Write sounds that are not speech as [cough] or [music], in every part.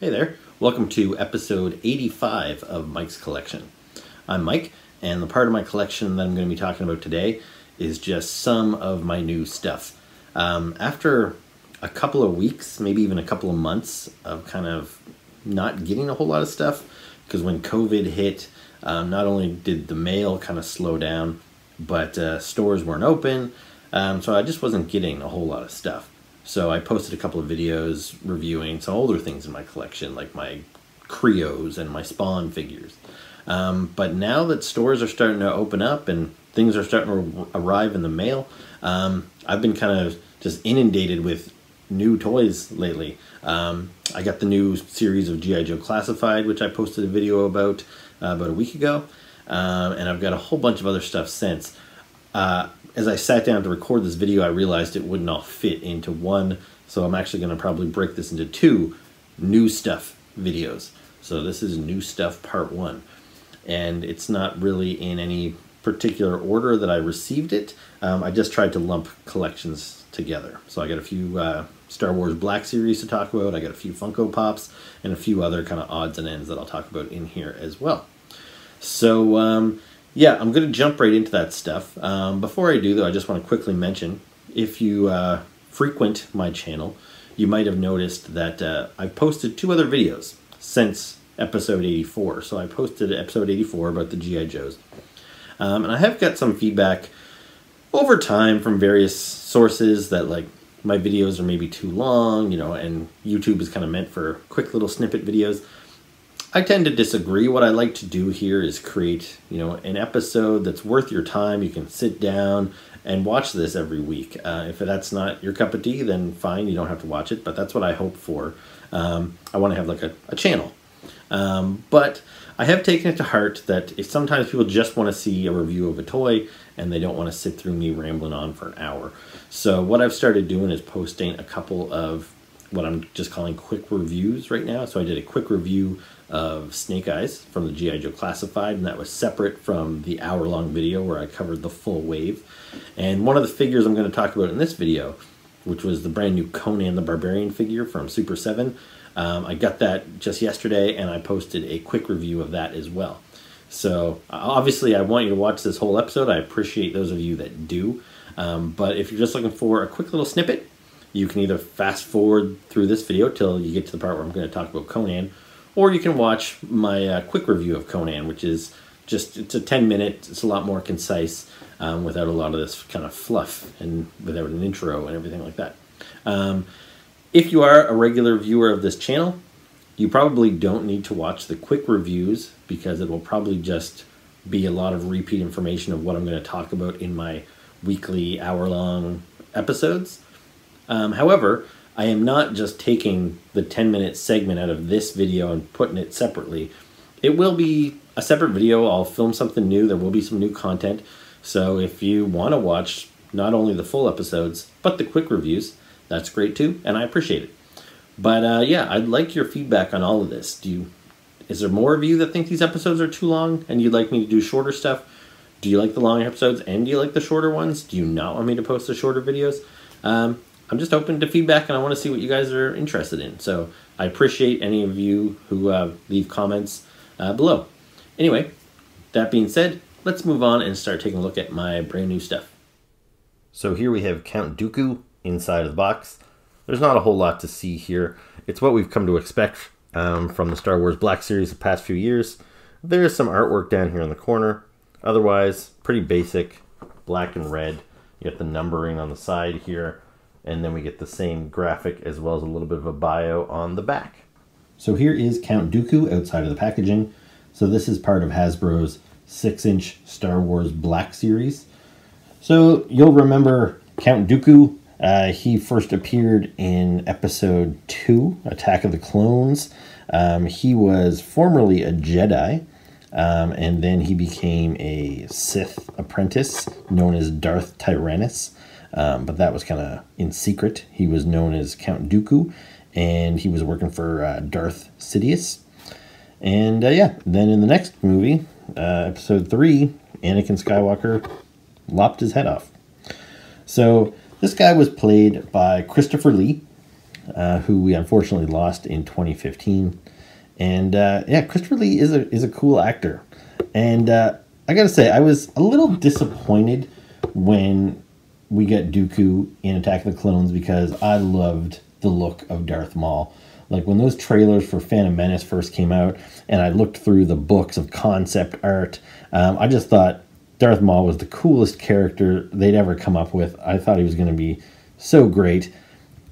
Hey there, welcome to episode 85 of Mike's Collection. I'm Mike, and the part of my collection that I'm going to be talking about today is just some of my new stuff. Um, after a couple of weeks, maybe even a couple of months of kind of not getting a whole lot of stuff, because when COVID hit, um, not only did the mail kind of slow down, but uh, stores weren't open, um, so I just wasn't getting a whole lot of stuff. So I posted a couple of videos reviewing some older things in my collection, like my Creos and my Spawn figures. Um, but now that stores are starting to open up and things are starting to arrive in the mail, um, I've been kind of just inundated with new toys lately. Um, I got the new series of G.I. Joe Classified, which I posted a video about uh, about a week ago, um, and I've got a whole bunch of other stuff since. Uh, as I sat down to record this video, I realized it wouldn't all fit into one, so I'm actually going to probably break this into two new stuff videos. So this is new stuff part one, and it's not really in any particular order that I received it. Um, I just tried to lump collections together. So I got a few uh, Star Wars Black Series to talk about, I got a few Funko Pops, and a few other kind of odds and ends that I'll talk about in here as well. So um, yeah, I'm going to jump right into that stuff. Um, before I do, though, I just want to quickly mention if you uh, frequent my channel, you might have noticed that uh, I've posted two other videos since episode 84. So I posted episode 84 about the G.I. Joes. Um, and I have got some feedback over time from various sources that, like, my videos are maybe too long, you know, and YouTube is kind of meant for quick little snippet videos. I tend to disagree. What I like to do here is create, you know, an episode that's worth your time. You can sit down and watch this every week. Uh, if that's not your cup of tea, then fine, you don't have to watch it. But that's what I hope for. Um, I want to have like a, a channel. Um, but I have taken it to heart that if sometimes people just want to see a review of a toy and they don't want to sit through me rambling on for an hour. So what I've started doing is posting a couple of what I'm just calling quick reviews right now. So I did a quick review of Snake Eyes from the G.I. Joe Classified, and that was separate from the hour long video where I covered the full wave. And one of the figures I'm going to talk about in this video, which was the brand new Conan the Barbarian figure from Super 7, um, I got that just yesterday and I posted a quick review of that as well. So obviously, I want you to watch this whole episode. I appreciate those of you that do. Um, but if you're just looking for a quick little snippet, you can either fast forward through this video till you get to the part where I'm going to talk about Conan, or you can watch my uh, quick review of Conan, which is just, it's a 10 minute, it's a lot more concise um, without a lot of this kind of fluff and without an intro and everything like that. Um, if you are a regular viewer of this channel, you probably don't need to watch the quick reviews because it will probably just be a lot of repeat information of what I'm going to talk about in my weekly hour long episodes. Um, however, I am not just taking the 10 minute segment out of this video and putting it separately. It will be a separate video. I'll film something new. There will be some new content. So if you want to watch not only the full episodes, but the quick reviews, that's great too, and I appreciate it. But uh, yeah, I'd like your feedback on all of this. Do you, is there more of you that think these episodes are too long and you'd like me to do shorter stuff? Do you like the long episodes and do you like the shorter ones? Do you not want me to post the shorter videos? Um, I'm just open to feedback and I want to see what you guys are interested in. So I appreciate any of you who uh, leave comments uh, below. Anyway, that being said, let's move on and start taking a look at my brand new stuff. So here we have Count Dooku inside of the box. There's not a whole lot to see here. It's what we've come to expect um, from the Star Wars Black Series the past few years. There is some artwork down here in the corner. Otherwise, pretty basic, black and red. You got the numbering on the side here and then we get the same graphic as well as a little bit of a bio on the back. So here is Count Dooku outside of the packaging. So this is part of Hasbro's 6-inch Star Wars Black Series. So you'll remember Count Dooku. Uh, he first appeared in Episode 2, Attack of the Clones. Um, he was formerly a Jedi, um, and then he became a Sith apprentice known as Darth Tyrannus. Um, but that was kind of in secret. He was known as Count Dooku, and he was working for uh, Darth Sidious. And uh, yeah, then in the next movie, uh, episode three, Anakin Skywalker lopped his head off. So this guy was played by Christopher Lee. uh, who we unfortunately lost in 2015. And uh, yeah, Christopher Lee is a is a cool actor, and uh, I gotta say I was a little disappointed when we get Dooku in Attack of the Clones because I loved the look of Darth Maul. Like when those trailers for Phantom Menace first came out, and I looked through the books of concept art, um, I just thought Darth Maul was the coolest character they'd ever come up with. I thought he was going to be so great.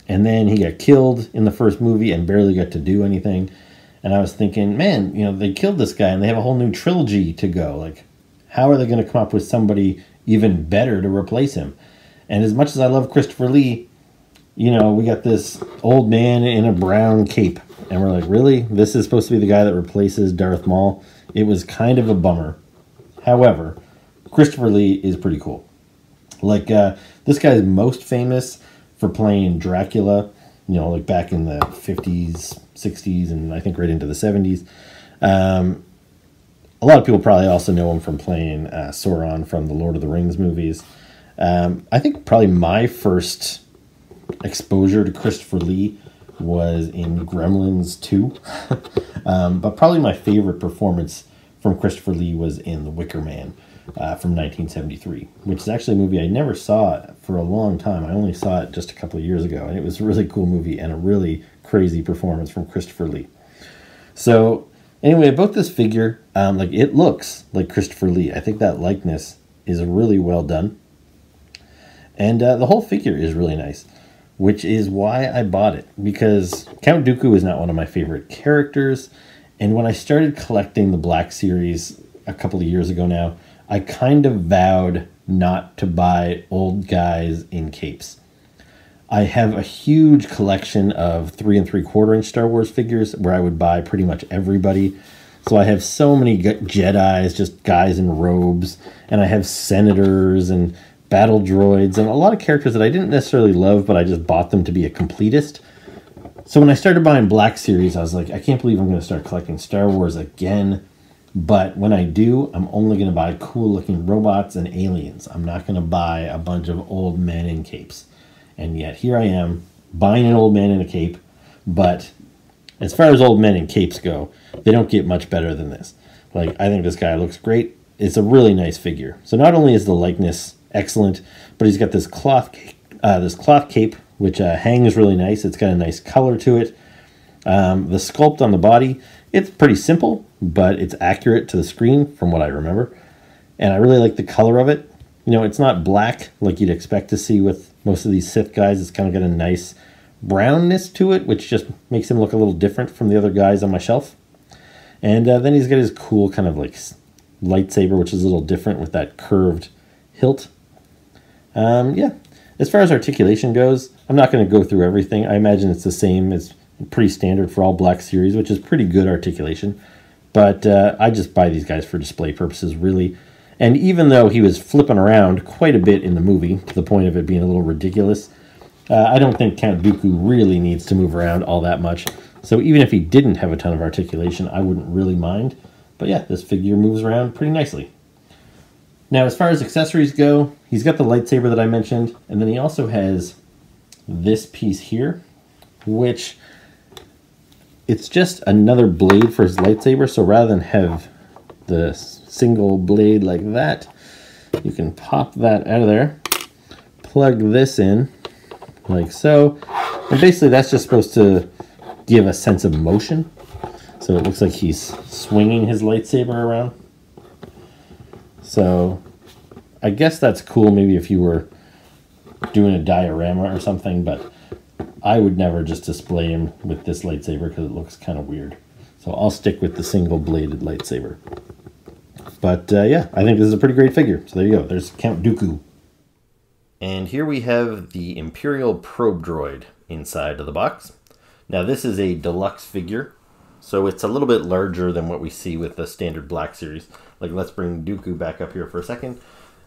And then he got killed in the first movie and barely got to do anything. And I was thinking, man, you know, they killed this guy and they have a whole new trilogy to go. Like, how are they going to come up with somebody even better to replace him? And as much as I love Christopher Lee, you know, we got this old man in a brown cape. And we're like, really? This is supposed to be the guy that replaces Darth Maul? It was kind of a bummer. However, Christopher Lee is pretty cool. Like, uh, this guy is most famous for playing Dracula, you know, like back in the 50s, 60s, and I think right into the 70s. Um, a lot of people probably also know him from playing uh, Sauron from the Lord of the Rings movies. Um, I think probably my first exposure to Christopher Lee was in Gremlins 2. [laughs] um, but probably my favorite performance from Christopher Lee was in The Wicker Man uh, from 1973, which is actually a movie I never saw for a long time. I only saw it just a couple of years ago, and it was a really cool movie and a really crazy performance from Christopher Lee. So, anyway, about this figure, um, like it looks like Christopher Lee. I think that likeness is really well done, and uh, the whole figure is really nice which is why I bought it because Count Dooku is not one of my favorite characters. And when I started collecting the Black Series a couple of years ago now, I kind of vowed not to buy old guys in capes. I have a huge collection of three and three quarter inch Star Wars figures where I would buy pretty much everybody. So I have so many Jedi's, just guys in robes, and I have senators and battle droids and a lot of characters that I didn't necessarily love, but I just bought them to be a completist. So when I started buying Black Series, I was like, I can't believe I'm going to start collecting Star Wars again. But when I do, I'm only going to buy cool looking robots and aliens. I'm not going to buy a bunch of old men in capes. And yet here I am buying an old man in a cape. But as far as old men in capes go, they don't get much better than this. Like, I think this guy looks great. It's a really nice figure. So not only is the likeness excellent, but he's got this cloth, uh, this cloth cape, which uh, hangs really nice. It's got a nice color to it. Um, the sculpt on the body, it's pretty simple, but it's accurate to the screen from what I remember. And I really like the color of it. You know, it's not black like you'd expect to see with most of these Sith guys. It's kind of got a nice brownness to it, which just makes him look a little different from the other guys on my shelf. And uh, then he's got his cool kind of like lightsaber, which is a little different with that curved hilt. Um, yeah, as far as articulation goes, I'm not going to go through everything. I imagine it's the same. It's pretty standard for all Black Series, which is pretty good articulation. But uh, I just buy these guys for display purposes, really. And even though he was flipping around quite a bit in the movie, to the point of it being a little ridiculous, uh, I don't think Count Dooku really needs to move around all that much. So even if he didn't have a ton of articulation, I wouldn't really mind. But yeah, this figure moves around pretty nicely. Now, as far as accessories go, he's got the lightsaber that I mentioned, and then he also has this piece here, which it's just another blade for his lightsaber. So rather than have the single blade like that, you can pop that out of there, plug this in like so. And basically that's just supposed to give a sense of motion. So it looks like he's swinging his lightsaber around. So I guess that's cool maybe if you were doing a diorama or something, but I would never just display him with this lightsaber because it looks kind of weird. So I'll stick with the single bladed lightsaber. But uh, yeah, I think this is a pretty great figure. So there you go. There's Count Dooku. And here we have the Imperial probe droid inside of the box. Now this is a deluxe figure, so it's a little bit larger than what we see with the standard Black Series. Like let's bring Dooku back up here for a second.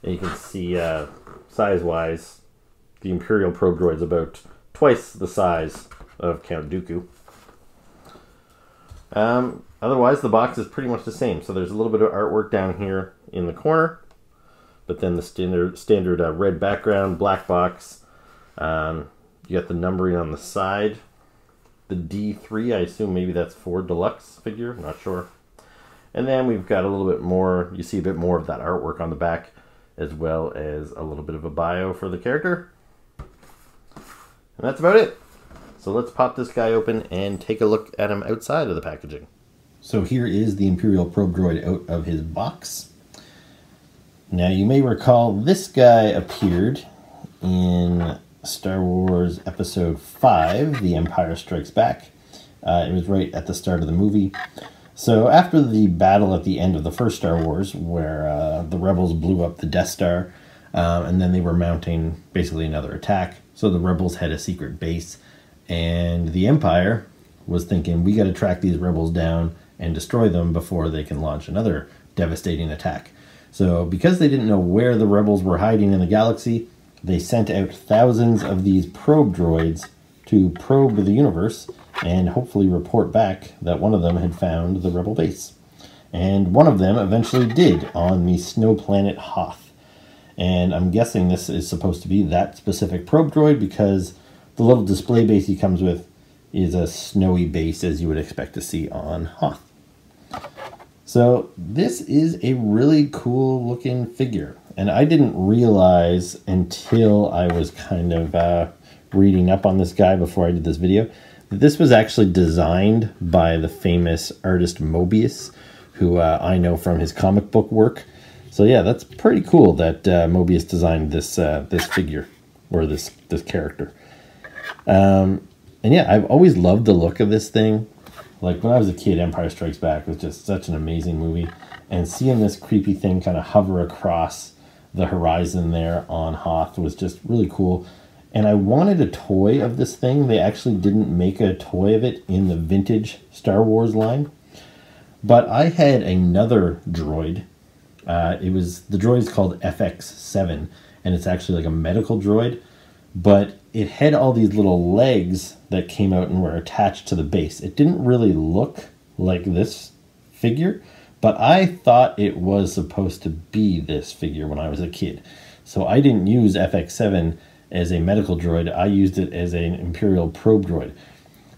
And you can see uh, size-wise, the Imperial probe droid is about twice the size of Count Dooku. Um, otherwise, the box is pretty much the same. So there's a little bit of artwork down here in the corner, but then the standard standard uh, red background, black box. Um, you got the numbering on the side the D3. I assume maybe that's for deluxe figure. Not sure. And then we've got a little bit more, you see a bit more of that artwork on the back, as well as a little bit of a bio for the character. And that's about it. So let's pop this guy open and take a look at him outside of the packaging. So here is the Imperial Probe Droid out of his box. Now you may recall this guy appeared in Star Wars Episode 5, The Empire Strikes Back. Uh, it was right at the start of the movie. So after the battle at the end of the first Star Wars, where uh, the rebels blew up the Death Star, uh, and then they were mounting basically another attack. So the rebels had a secret base, and the Empire was thinking, we got to track these rebels down and destroy them before they can launch another devastating attack. So because they didn't know where the rebels were hiding in the galaxy, they sent out thousands of these probe droids to probe the universe and hopefully report back that one of them had found the rebel base. And one of them eventually did on the snow planet Hoth. And I'm guessing this is supposed to be that specific probe droid because the little display base he comes with is a snowy base as you would expect to see on Hoth. So this is a really cool looking figure. And I didn't realize until I was kind of uh, reading up on this guy before I did this video this was actually designed by the famous artist Moebius, who uh, I know from his comic book work. So yeah, that's pretty cool that uh, Moebius designed this uh, this figure or this this character. Um, and yeah, I've always loved the look of this thing. Like when I was a kid, Empire Strikes Back was just such an amazing movie, and seeing this creepy thing kind of hover across the horizon there on Hoth was just really cool and I wanted a toy of this thing. They actually didn't make a toy of it in the vintage Star Wars line. But I had another droid. Uh, it was the droid is called FX7, and it's actually like a medical droid. But it had all these little legs that came out and were attached to the base. It didn't really look like this figure, but I thought it was supposed to be this figure when I was a kid. So I didn't use FX7 as a medical droid. I used it as an Imperial probe droid.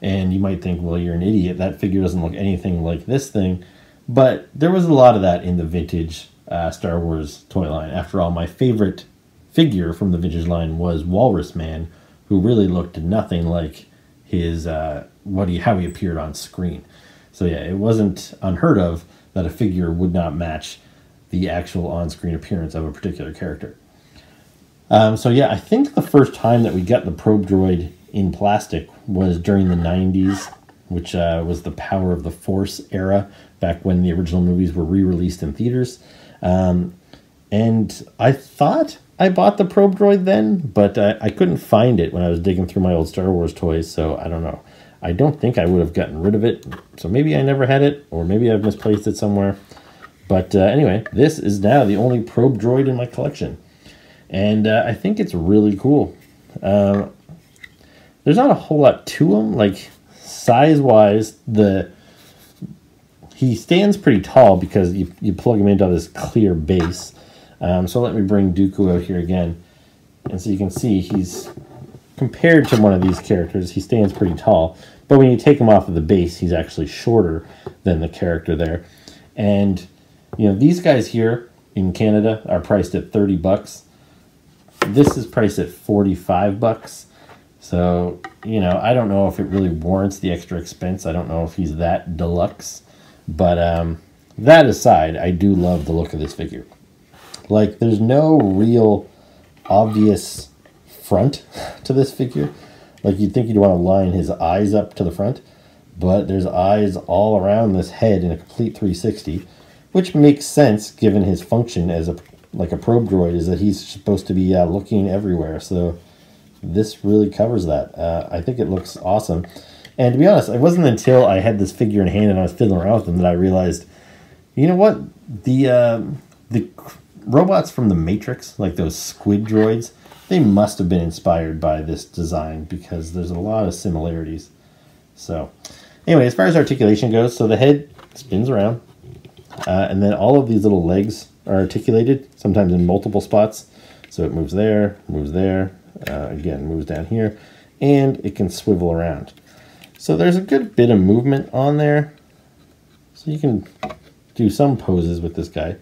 And you might think, well, you're an idiot. That figure doesn't look anything like this thing. But there was a lot of that in the vintage uh, Star Wars toy line. After all, my favorite figure from the vintage line was Walrus Man, who really looked nothing like his uh, what he how he appeared on screen. So yeah, it wasn't unheard of that a figure would not match the actual on-screen appearance of a particular character. Um, so yeah, I think the first time that we got the probe droid in plastic was during the 90s, which uh, was the Power of the Force era, back when the original movies were re-released in theaters. Um, and I thought I bought the probe droid then, but I, I couldn't find it when I was digging through my old Star Wars toys, so I don't know. I don't think I would have gotten rid of it, so maybe I never had it, or maybe I've misplaced it somewhere. But uh, anyway, this is now the only probe droid in my collection and uh, I think it's really cool. Um, there's not a whole lot to him, like size wise. The he stands pretty tall because you you plug him into this clear base. Um, so let me bring Dooku out here again, and so you can see he's compared to one of these characters. He stands pretty tall, but when you take him off of the base, he's actually shorter than the character there. And you know these guys here in Canada are priced at thirty bucks this is priced at 45 bucks. So, you know, I don't know if it really warrants the extra expense. I don't know if he's that deluxe. But um, that aside, I do love the look of this figure. Like, there's no real obvious front [laughs] to this figure. Like, you'd think you'd want to line his eyes up to the front. But there's eyes all around this head in a complete 360, which makes sense given his function as a like a probe droid is that he's supposed to be uh, looking everywhere. So this really covers that. Uh, I think it looks awesome. And to be honest, it wasn't until I had this figure in hand and I was fiddling around with them that I realized, you know what, the uh, the robots from the Matrix, like those squid droids, they must have been inspired by this design because there's a lot of similarities. So, anyway, as far as articulation goes, so the head spins around, uh, and then all of these little legs are articulated, sometimes in multiple spots. So it moves there, moves there, uh, again, moves down here, and it can swivel around. So there's a good bit of movement on there. So you can do some poses with this guy.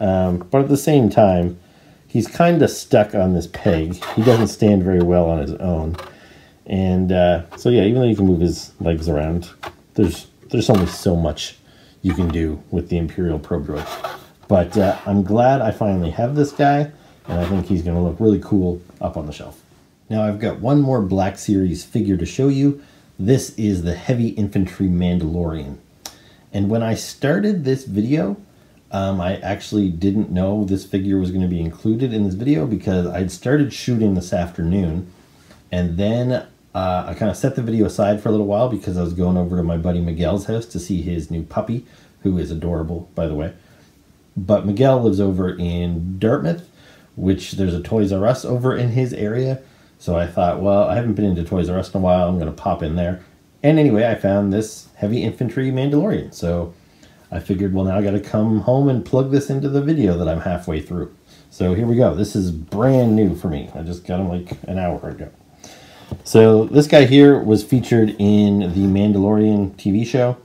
Um, but at the same time, he's kind of stuck on this peg. He doesn't stand very well on his own. And uh, so yeah, even though you can move his legs around, there's there's only so much you can do with the Imperial Probe Droid. But uh, I'm glad I finally have this guy, and I think he's going to look really cool up on the shelf. Now I've got one more Black Series figure to show you. This is the Heavy Infantry Mandalorian. And when I started this video, um, I actually didn't know this figure was going to be included in this video because I'd started shooting this afternoon and then uh, I kind of set the video aside for a little while because I was going over to my buddy Miguel's house to see his new puppy, who is adorable, by the way. But Miguel lives over in Dartmouth, which there's a Toys R Us over in his area. So I thought, well, I haven't been into Toys R Us in a while. I'm going to pop in there. And anyway, I found this heavy infantry Mandalorian. So I figured, well, now I got to come home and plug this into the video that I'm halfway through. So here we go. This is brand new for me. I just got him like an hour ago. So this guy here was featured in the Mandalorian TV show.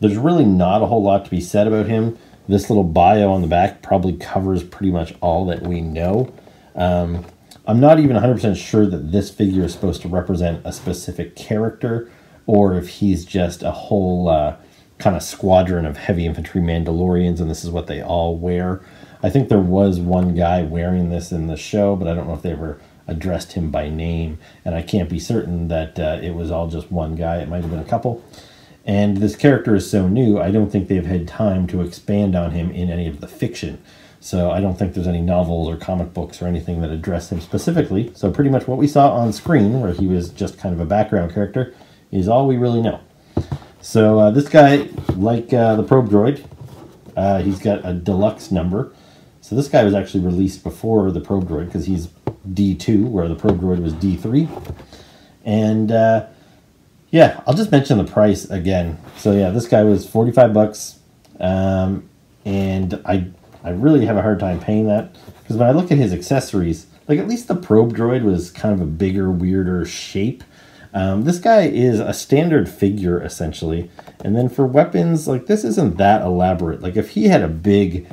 There's really not a whole lot to be said about him. This little bio on the back probably covers pretty much all that we know. Um, I'm not even 100% sure that this figure is supposed to represent a specific character or if he's just a whole uh, kind of squadron of heavy infantry Mandalorians and this is what they all wear. I think there was one guy wearing this in the show, but I don't know if they ever addressed him by name. And I can't be certain that uh, it was all just one guy. It might have been a couple. And this character is so new, I don't think they've had time to expand on him in any of the fiction. So I don't think there's any novels or comic books or anything that address him specifically. So pretty much what we saw on screen, where he was just kind of a background character, is all we really know. So uh, this guy, like uh, the probe droid, uh, he's got a deluxe number. So this guy was actually released before the probe droid because he's D2, where the probe droid was D3. And uh, yeah, I'll just mention the price again. So yeah, this guy was 45 bucks. Um, and I I really have a hard time paying that because when I look at his accessories, like at least the probe droid was kind of a bigger, weirder shape. Um, this guy is a standard figure essentially. And then for weapons, like this isn't that elaborate. Like if he had a big,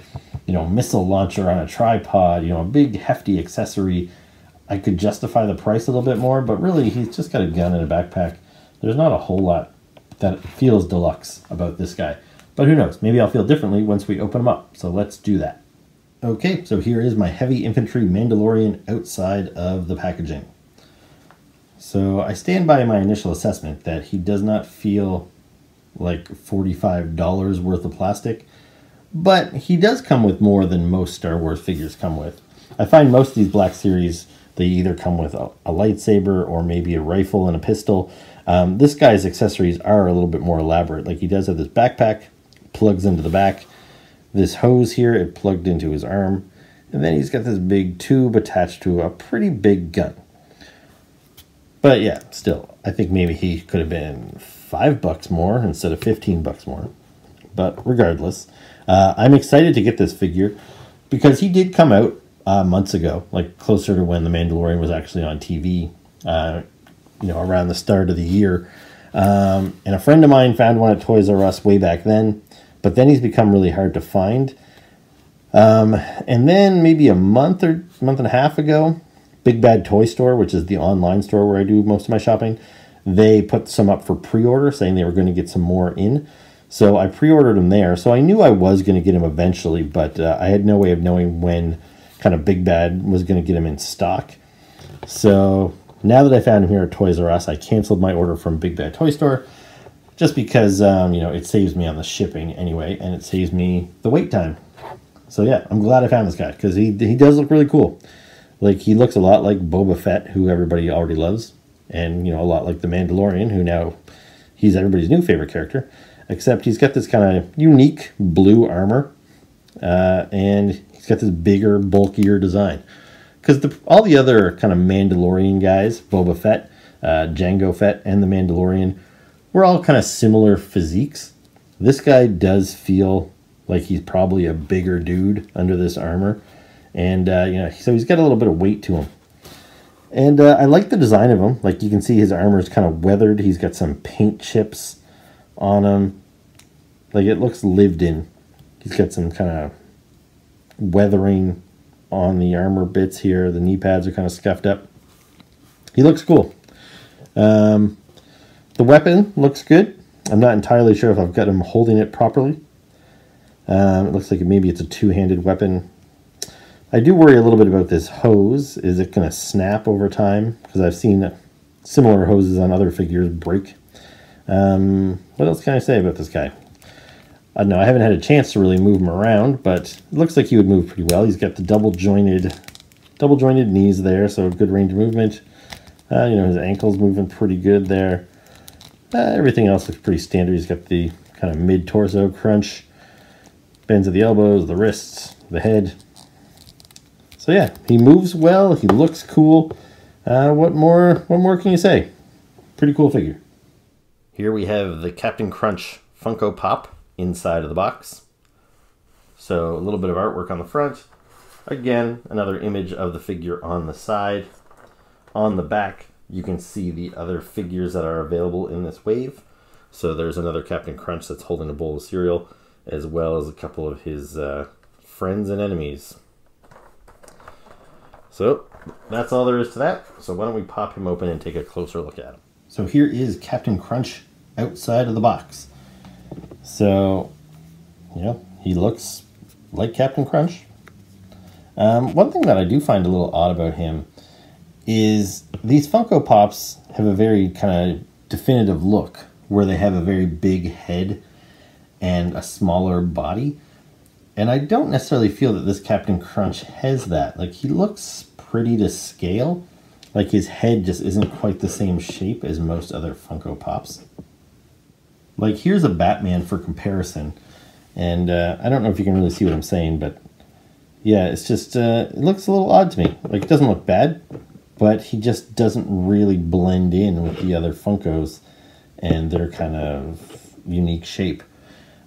you know, missile launcher on a tripod, you know, a big hefty accessory, I could justify the price a little bit more, but really he's just got a gun and a backpack there's not a whole lot that feels deluxe about this guy. But who knows? Maybe I'll feel differently once we open them up. So let's do that. Okay, so here is my heavy infantry Mandalorian outside of the packaging. So I stand by my initial assessment that he does not feel like $45 worth of plastic, but he does come with more than most Star Wars figures come with. I find most of these Black Series, they either come with a, a lightsaber or maybe a rifle and a pistol, um, this guy's accessories are a little bit more elaborate. Like he does have this backpack, plugs into the back. This hose here, it plugged into his arm. And then he's got this big tube attached to a pretty big gun. But yeah, still, I think maybe he could have been five bucks more instead of 15 bucks more. But regardless, uh, I'm excited to get this figure because he did come out uh, months ago, like closer to when The Mandalorian was actually on TV. Uh, you know, around the start of the year. Um, and a friend of mine found one at Toys R Us way back then, but then he's become really hard to find. Um, and then maybe a month or month and a half ago, Big Bad Toy Store, which is the online store where I do most of my shopping, they put some up for pre-order, saying they were going to get some more in. So I pre-ordered them there. So I knew I was going to get them eventually, but uh, I had no way of knowing when kind of Big Bad was going to get them in stock. So now that I found him here at Toys R Us, I canceled my order from Big Bad Toy Store just because, um, you know, it saves me on the shipping anyway, and it saves me the wait time. So yeah, I'm glad I found this guy because he, he does look really cool. Like, he looks a lot like Boba Fett, who everybody already loves, and, you know, a lot like the Mandalorian, who now he's everybody's new favorite character, except he's got this kind of unique blue armor, uh, and he's got this bigger, bulkier design because all the other kind of Mandalorian guys, Boba Fett, uh, Jango Fett, and the Mandalorian, we're all kind of similar physiques. This guy does feel like he's probably a bigger dude under this armor, and uh, you know, so he's got a little bit of weight to him. And uh, I like the design of him. Like you can see his armor is kind of weathered. He's got some paint chips on him. Like it looks lived in. He's got some kind of weathering on the armor bits here. The knee pads are kind of scuffed up. He looks cool. Um, the weapon looks good. I'm not entirely sure if I've got him holding it properly. Um, it looks like maybe it's a two-handed weapon. I do worry a little bit about this hose. Is it going to snap over time? Because I've seen similar hoses on other figures break. Um, what else can I say about this guy? Know. I haven't had a chance to really move him around, but it looks like he would move pretty well. He's got the double jointed, double jointed knees there, so good range of movement. Uh, you know, his ankle's moving pretty good there. Uh, everything else looks pretty standard. He's got the kind of mid torso crunch, bends of the elbows, the wrists, the head. So yeah, he moves well. He looks cool. Uh, what more? What more can you say? Pretty cool figure. Here we have the Captain Crunch Funko Pop inside of the box. So a little bit of artwork on the front. Again, another image of the figure on the side. On the back, you can see the other figures that are available in this wave. So there's another Captain Crunch that's holding a bowl of cereal, as well as a couple of his uh, friends and enemies. So that's all there is to that. So why don't we pop him open and take a closer look at him. So here is Captain Crunch outside of the box. So, yeah, he looks like Captain Crunch. Um, one thing that I do find a little odd about him is these Funko Pops have a very kind of definitive look where they have a very big head and a smaller body. And I don't necessarily feel that this Captain Crunch has that. Like, he looks pretty to scale. Like, his head just isn't quite the same shape as most other Funko Pops. Like, here's a Batman for comparison. And uh, I don't know if you can really see what I'm saying, but yeah, it's just, uh, it looks a little odd to me. Like, it doesn't look bad, but he just doesn't really blend in with the other Funkos and their kind of unique shape.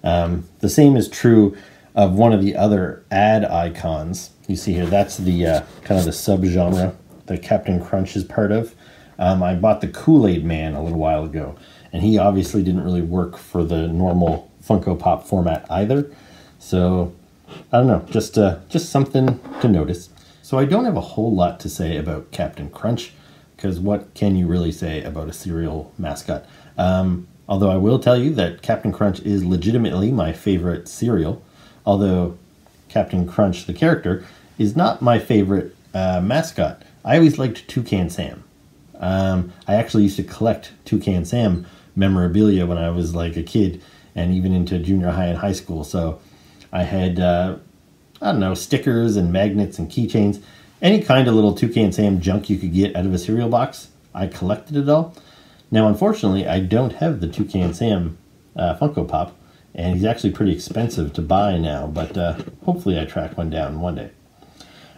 Um, the same is true of one of the other ad icons. You see here, that's the uh, kind of the subgenre that Captain Crunch is part of. Um, I bought the Kool-Aid Man a little while ago, and he obviously didn't really work for the normal Funko Pop format either. So I don't know, just uh, just something to notice. So I don't have a whole lot to say about Captain Crunch, because what can you really say about a cereal mascot? Um, although I will tell you that Captain Crunch is legitimately my favorite cereal, although Captain Crunch, the character, is not my favorite uh, mascot. I always liked Toucan Sam. Um, I actually used to collect Toucan Sam memorabilia when I was like a kid and even into junior high and high school. So I had uh, I don't know, stickers and magnets and keychains, any kind of little Toucan Sam junk you could get out of a cereal box. I collected it all. Now, unfortunately, I don't have the Toucan Sam uh, Funko Pop, and he's actually pretty expensive to buy now, but uh, hopefully I track one down one day.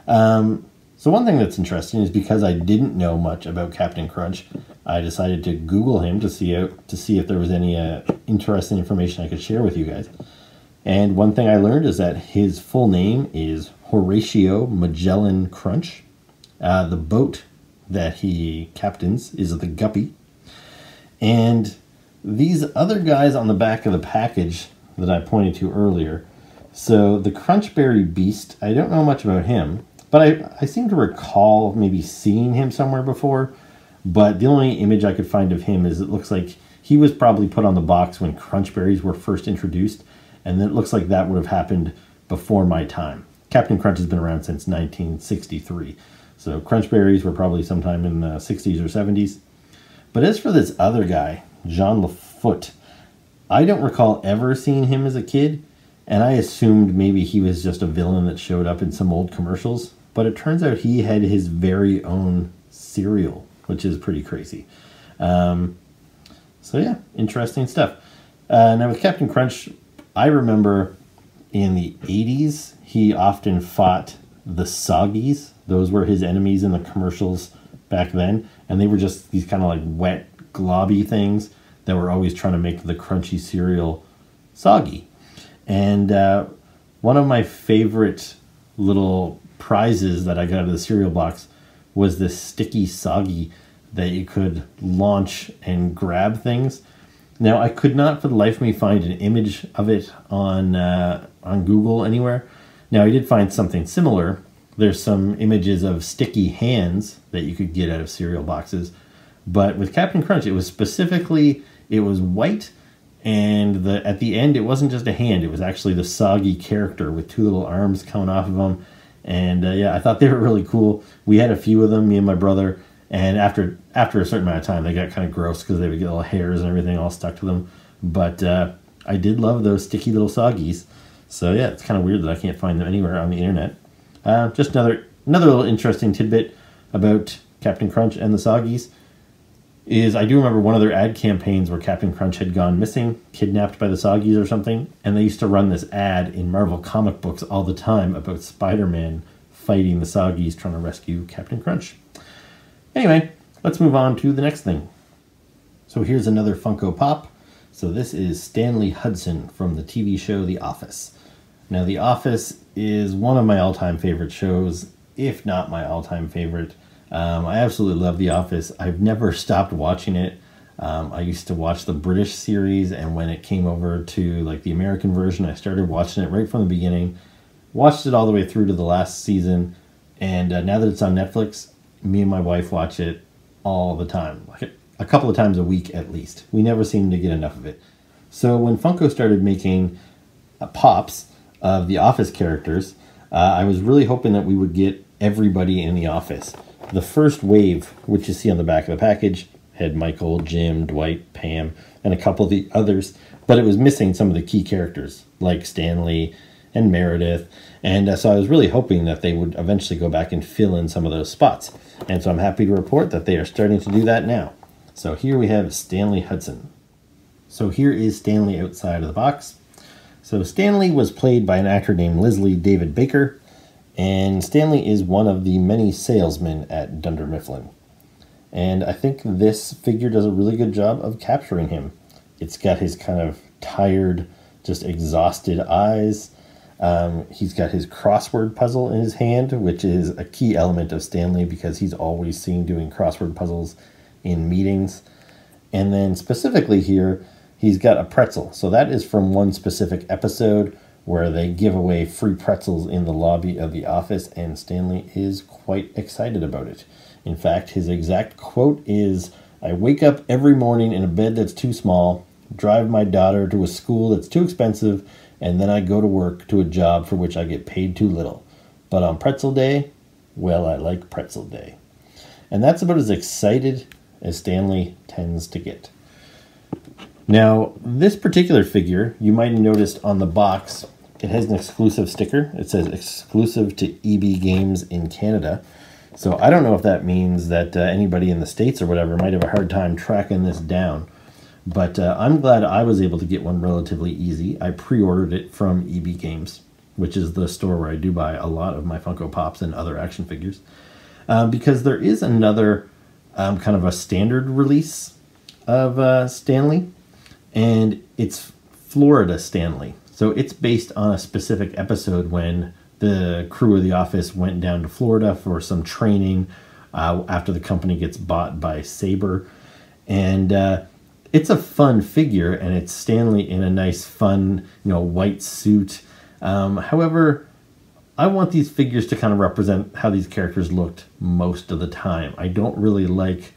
Um, so one thing that's interesting is because I didn't know much about Captain Crunch, I decided to Google him to see out, to see if there was any uh, interesting information I could share with you guys. And one thing I learned is that his full name is Horatio Magellan Crunch. Uh, the boat that he captains is the Guppy. And these other guys on the back of the package that I pointed to earlier. So the Crunchberry Beast, I don't know much about him, but I, I seem to recall maybe seeing him somewhere before. But the only image I could find of him is it looks like he was probably put on the box when Crunchberries were first introduced and it looks like that would have happened before my time. Captain Crunch has been around since 1963, so Crunchberries were probably sometime in the 60s or 70s. But as for this other guy, Jean LaFoote, I don't recall ever seeing him as a kid, and I assumed maybe he was just a villain that showed up in some old commercials. But it turns out he had his very own cereal, which is pretty crazy. Um, so yeah, interesting stuff. Uh, now with Captain Crunch, I remember in the 80s, he often fought the Soggies. Those were his enemies in the commercials back then. And they were just these kind of like wet, globby things that were always trying to make the crunchy cereal soggy. And uh, one of my favorite little prizes that I got out of the cereal box was this sticky soggy that you could launch and grab things. Now I could not for the life of me find an image of it on uh, on Google anywhere. Now I did find something similar. There's some images of sticky hands that you could get out of cereal boxes, but with Captain Crunch it was specifically it was white and the at the end it wasn't just a hand it was actually the soggy character with two little arms coming off of him and uh, yeah i thought they were really cool. We had a few of them me and my brother and after after a certain amount of time they got kind of gross because they would get little hairs and everything all stuck to them. But uh, i did love those sticky little soggies. So yeah it's kind of weird that i can't find them anywhere on the internet. Uh, just another another little interesting tidbit about captain crunch and the soggies is I do remember one of their ad campaigns where Captain Crunch had gone missing, kidnapped by the Soggies or something, and they used to run this ad in Marvel comic books all the time about Spider-Man fighting the Soggies trying to rescue Captain Crunch. Anyway, let's move on to the next thing. So here's another Funko Pop. So this is Stanley Hudson from the TV show The Office. Now The Office is one of my all-time favorite shows, if not my all-time favorite. Um, I absolutely love The Office. I've never stopped watching it. Um, I used to watch the British series, and when it came over to like the American version, I started watching it right from the beginning. Watched it all the way through to the last season, and uh, now that it's on Netflix, me and my wife watch it all the time, like a couple of times a week at least. We never seem to get enough of it. So when Funko started making uh, pops of the Office characters, uh, I was really hoping that we would get everybody in the Office. The first wave, which you see on the back of the package, had Michael, Jim, Dwight, Pam, and a couple of the others, but it was missing some of the key characters like Stanley and Meredith. And uh, so I was really hoping that they would eventually go back and fill in some of those spots. And so I'm happy to report that they are starting to do that now. So here we have Stanley Hudson. So here is Stanley outside of the box. So Stanley was played by an actor named Leslie David Baker, and Stanley is one of the many salesmen at Dunder Mifflin. And I think this figure does a really good job of capturing him. It's got his kind of tired, just exhausted eyes. Um, he's got his crossword puzzle in his hand, which is a key element of Stanley because he's always seen doing crossword puzzles in meetings. And then specifically here, he's got a pretzel. So that is from one specific episode where they give away free pretzels in the lobby of the office, and Stanley is quite excited about it. In fact, his exact quote is I wake up every morning in a bed that's too small, drive my daughter to a school that's too expensive, and then I go to work to a job for which I get paid too little. But on pretzel day, well, I like pretzel day. And that's about as excited as Stanley tends to get. Now, this particular figure, you might have noticed on the box, it has an exclusive sticker. It says exclusive to EB Games in Canada. So I don't know if that means that uh, anybody in the States or whatever might have a hard time tracking this down. But uh, I'm glad I was able to get one relatively easy. I pre-ordered it from EB Games, which is the store where I do buy a lot of my Funko Pops and other action figures. Um, because there is another um, kind of a standard release of uh, Stanley and it's Florida Stanley. So it's based on a specific episode when the crew of the office went down to Florida for some training uh, after the company gets bought by Sabre. And uh, it's a fun figure, and it's Stanley in a nice, fun, you know, white suit. Um, however, I want these figures to kind of represent how these characters looked most of the time. I don't really like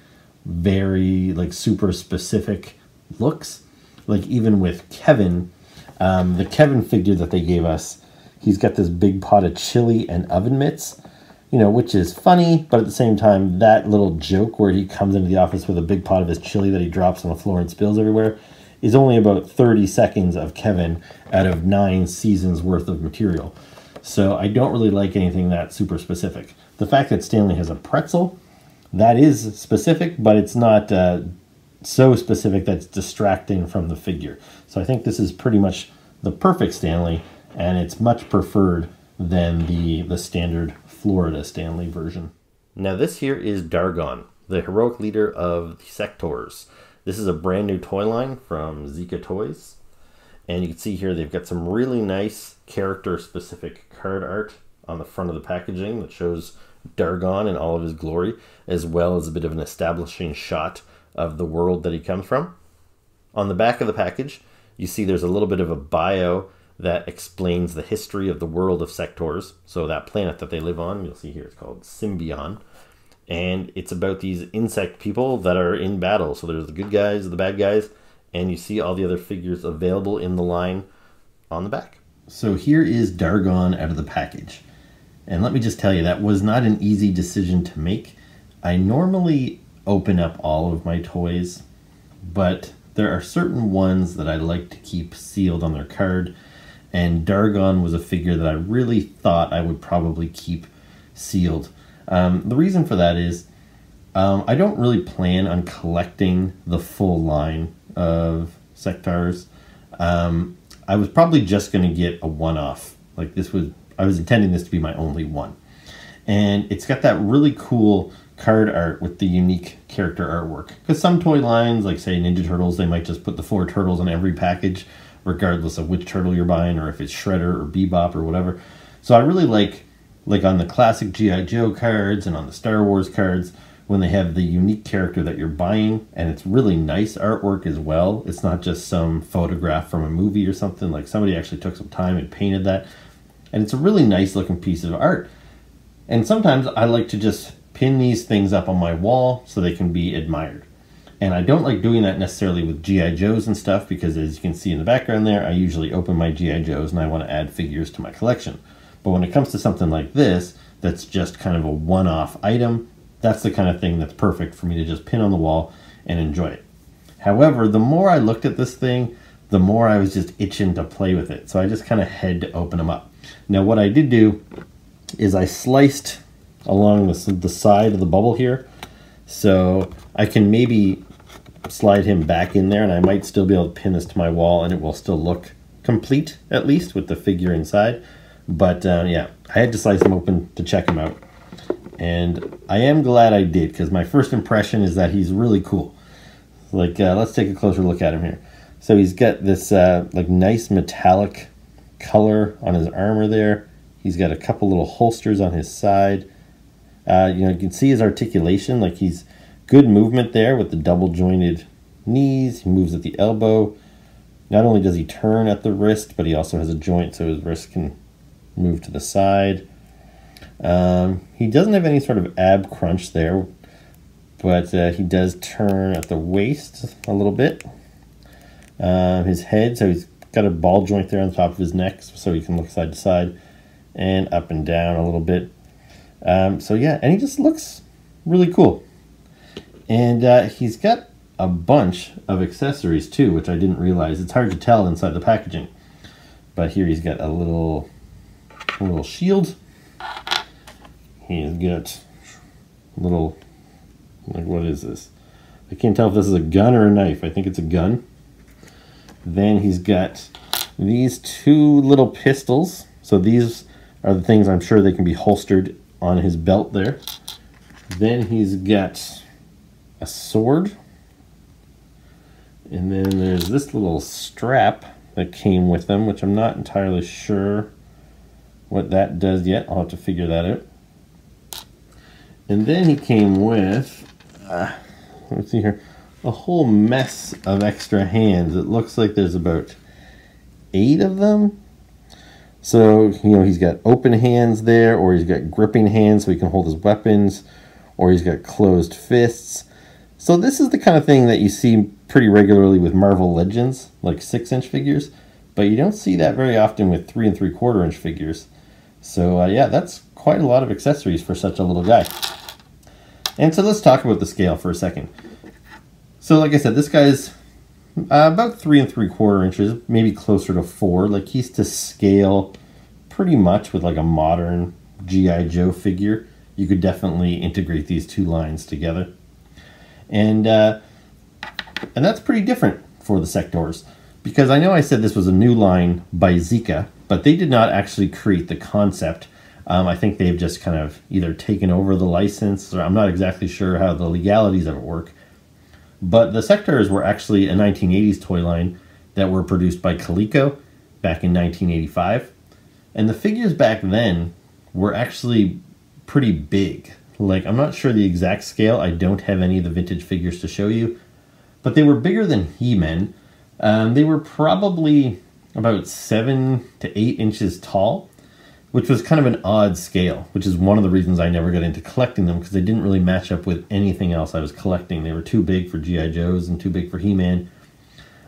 very, like, super specific looks like even with Kevin, um, the Kevin figure that they gave us, he's got this big pot of chili and oven mitts, you know, which is funny, but at the same time, that little joke where he comes into the office with a big pot of his chili that he drops on the floor and spills everywhere is only about 30 seconds of Kevin out of nine seasons worth of material. So I don't really like anything that super specific. The fact that Stanley has a pretzel, that is specific, but it's not uh, so specific that's distracting from the figure. So I think this is pretty much the perfect Stanley, and it's much preferred than the, the standard Florida Stanley version. Now this here is Dargon, the heroic leader of the Sectaurs. This is a brand new toy line from Zica Toys. And you can see here they've got some really nice character specific card art on the front of the packaging that shows Dargon in all of his glory, as well as a bit of an establishing shot of the world that he comes from. On the back of the package, you see there's a little bit of a bio that explains the history of the world of Sectaurs. So that planet that they live on, you'll see here, it's called Symbion. And it's about these insect people that are in battle. So there's the good guys, the bad guys, and you see all the other figures available in the line on the back. So here is Dargon out of the package. And let me just tell you, that was not an easy decision to make. I normally open up all of my toys, but there are certain ones that I like to keep sealed on their card and Dargon was a figure that I really thought I would probably keep sealed. Um, the reason for that is um, I don't really plan on collecting the full line of Sectaurs. Um, I was probably just going to get a one-off. Like this was, I was intending this to be my only one. And it's got that really cool card art with the unique character artwork. Because some toy lines, like say Ninja Turtles, they might just put the four turtles on every package regardless of which turtle you're buying or if it's Shredder or Bebop or whatever. So I really like like on the classic GI Joe cards and on the Star Wars cards when they have the unique character that you're buying and it's really nice artwork as well. It's not just some photograph from a movie or something like somebody actually took some time and painted that. And it's a really nice looking piece of art. And sometimes I like to just pin these things up on my wall so they can be admired. And I don't like doing that necessarily with G.I. Joes and stuff because as you can see in the background there, I usually open my G.I. Joes and I want to add figures to my collection. But when it comes to something like this, that's just kind of a one-off item, that's the kind of thing that's perfect for me to just pin on the wall and enjoy it. However, the more I looked at this thing, the more I was just itching to play with it. So I just kind of had to open them up. Now what I did do is I sliced along the, the side of the bubble here. So I can maybe slide him back in there and I might still be able to pin this to my wall and it will still look complete at least with the figure inside. But uh, yeah, I had to slice him open to check him out. And I am glad I did because my first impression is that he's really cool. Like, uh, let's take a closer look at him here. So he's got this uh, like nice metallic color on his armor there. He's got a couple little holsters on his side. Uh, you know, you can see his articulation, like he's Good movement there with the double jointed knees. He moves at the elbow. Not only does he turn at the wrist, but he also has a joint so his wrist can move to the side. Um, he doesn't have any sort of ab crunch there, but uh, he does turn at the waist a little bit. Uh, his head, so he's got a ball joint there on the top of his neck, so he can look side to side and up and down a little bit. Um, so yeah, and he just looks really cool. And uh, he's got a bunch of accessories too, which I didn't realize. It's hard to tell inside the packaging. But here he's got a little, a little shield. He's got a little, like what is this? I can't tell if this is a gun or a knife. I think it's a gun. Then he's got these two little pistols. So these are the things I'm sure they can be holstered on his belt there. Then he's got a sword. And then there's this little strap that came with them, which I'm not entirely sure what that does yet. I'll have to figure that out. And then he came with, uh, let's see here, a whole mess of extra hands. It looks like there's about eight of them. So, you know, he's got open hands there, or he's got gripping hands so he can hold his weapons, or he's got closed fists. So this is the kind of thing that you see pretty regularly with Marvel Legends, like six inch figures, but you don't see that very often with three and three quarter inch figures. So uh, yeah, that's quite a lot of accessories for such a little guy. And so let's talk about the scale for a second. So like I said, this guy's uh, about three and three quarter inches, maybe closer to four. Like he's to scale pretty much with like a modern G.I. Joe figure. You could definitely integrate these two lines together and uh, and that's pretty different for the Sectaurs because I know I said this was a new line by Zica, but they did not actually create the concept. Um, I think they've just kind of either taken over the license, or I'm not exactly sure how the legalities of it work. But the Sectaurs were actually a 1980s toy line that were produced by Coleco back in 1985. And the figures back then were actually pretty big. Like, I'm not sure the exact scale. I don't have any of the vintage figures to show you. But they were bigger than He-Man. Um, they were probably about 7 to 8 inches tall, which was kind of an odd scale, which is one of the reasons I never got into collecting them, because they didn't really match up with anything else I was collecting. They were too big for G.I. Joes and too big for He-Man.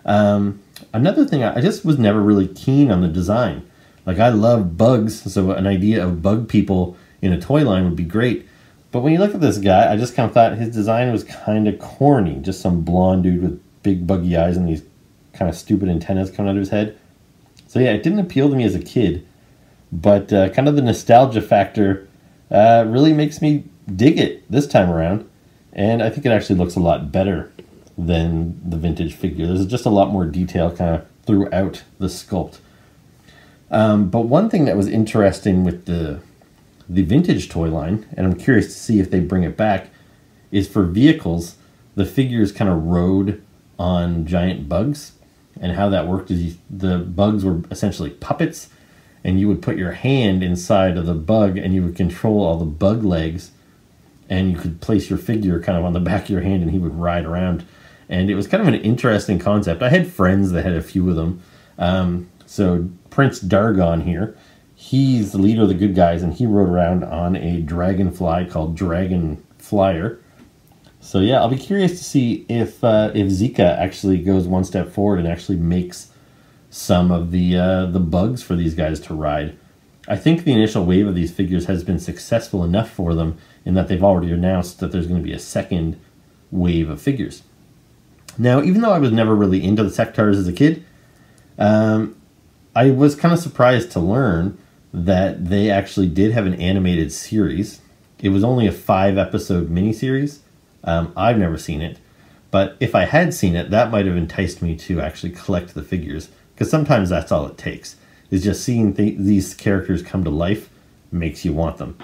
Um, another thing, I just was never really keen on the design. Like, I love bugs, so an idea of bug people in a toy line would be great. But when you look at this guy, I just kind of thought his design was kind of corny. Just some blonde dude with big buggy eyes and these kind of stupid antennas coming out of his head. So yeah, it didn't appeal to me as a kid. But uh, kind of the nostalgia factor uh, really makes me dig it this time around. And I think it actually looks a lot better than the vintage figure. There's just a lot more detail kind of throughout the sculpt. Um, but one thing that was interesting with the the vintage toy line, and I'm curious to see if they bring it back, is for vehicles, the figures kind of rode on giant bugs. And how that worked is you, the bugs were essentially puppets, and you would put your hand inside of the bug and you would control all the bug legs, and you could place your figure kind of on the [laughs] back of your hand and he would ride around. And it was kind of an interesting concept. I had friends that had a few of them. Um, so Prince Dargon here he's the leader of the good guys, and he rode around on a dragonfly called Dragon Flyer. So yeah, I'll be curious to see if uh, if Zica actually goes one step forward and actually makes some of the uh, the bugs for these guys to ride. I think the initial wave of these figures has been successful enough for them in that they've already announced that there's going to be a second wave of figures. Now, even though I was never really into the Sectaurs as a kid, um, I was kind of surprised to learn that they actually did have an animated series. It was only a five episode miniseries. Um, I've never seen it, but if I had seen it, that might have enticed me to actually collect the figures because sometimes that's all it takes is just seeing th these characters come to life makes you want them.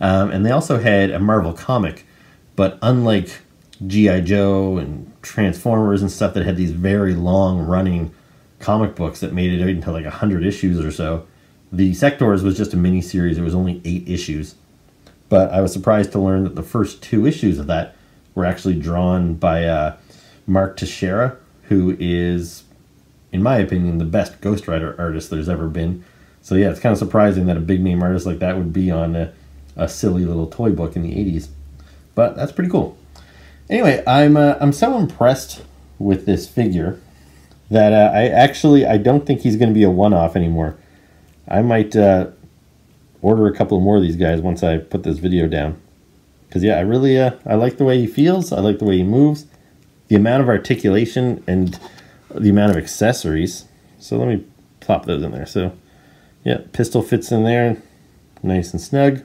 Um, and they also had a Marvel comic, but unlike G.I. Joe and Transformers and stuff that had these very long running comic books that made it into like 100 issues or so, the Sectaurs was just a mini series. It was only eight issues. But I was surprised to learn that the first two issues of that were actually drawn by uh, Mark Texeira, who is, in my opinion, the best Ghost Rider artist there's ever been. So yeah, it's kind of surprising that a big name artist like that would be on a, a silly little toy book in the 80s. But that's pretty cool. Anyway, I'm uh, I'm so impressed with this figure that uh, I actually I don't think he's going to be a one-off anymore. I might uh, order a couple more of these guys once I put this video down. Because, yeah, I really, uh, I like the way he feels. I like the way he moves. The amount of articulation and the amount of accessories. So let me plop those in there. So, yeah, pistol fits in there. Nice and snug.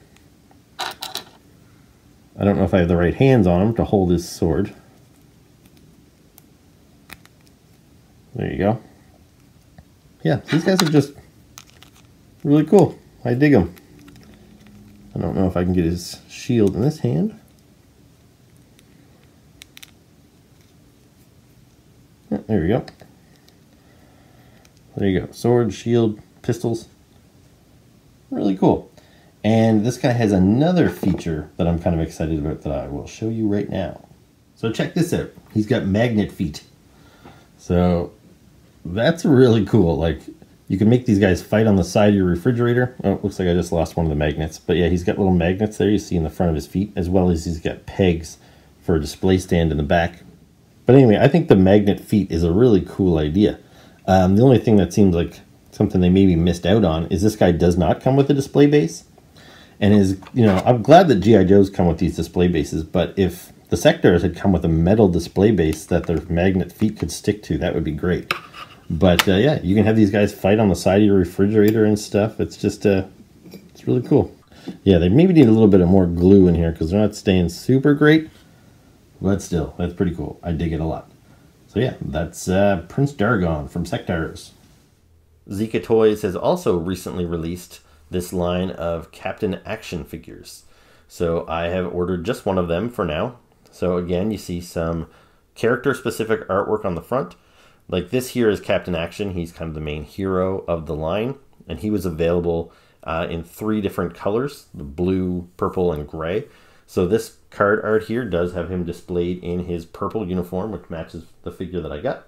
I don't know if I have the right hands on him to hold his sword. There you go. Yeah, these guys are just really cool. I dig them. I don't know if I can get his shield in this hand. There we go. There you go. Sword, shield, pistols. Really cool. And this guy has another feature that I'm kind of excited about that I will show you right now. So check this out. He's got magnet feet. So that's really cool. Like you can make these guys fight on the side of your refrigerator. Oh, looks like I just lost one of the magnets. But yeah, he's got little magnets there you see in the front of his feet, as well as he's got pegs for a display stand in the back. But anyway, I think the magnet feet is a really cool idea. Um, the only thing that seems like something they maybe missed out on is this guy does not come with a display base. And is, you know, I'm glad that G.I. Joes come with these display bases, but if the Sectaurs had come with a metal display base that their magnet feet could stick to, that would be great. But uh, yeah, you can have these guys fight on the side of your refrigerator and stuff. It's just, uh, it's really cool. Yeah, they maybe need a little bit of more glue in here because they're not staying super great. But still, that's pretty cool. I dig it a lot. So yeah, that's uh, Prince Dargon from Sectaurs. Zica Toys has also recently released this line of Captain Action figures. So I have ordered just one of them for now. So again, you see some character specific artwork on the front like this here is Captain Action. He's kind of the main hero of the line, and he was available uh, in three different colors, the blue, purple, and gray. So this card art here does have him displayed in his purple uniform, which matches the figure that I got.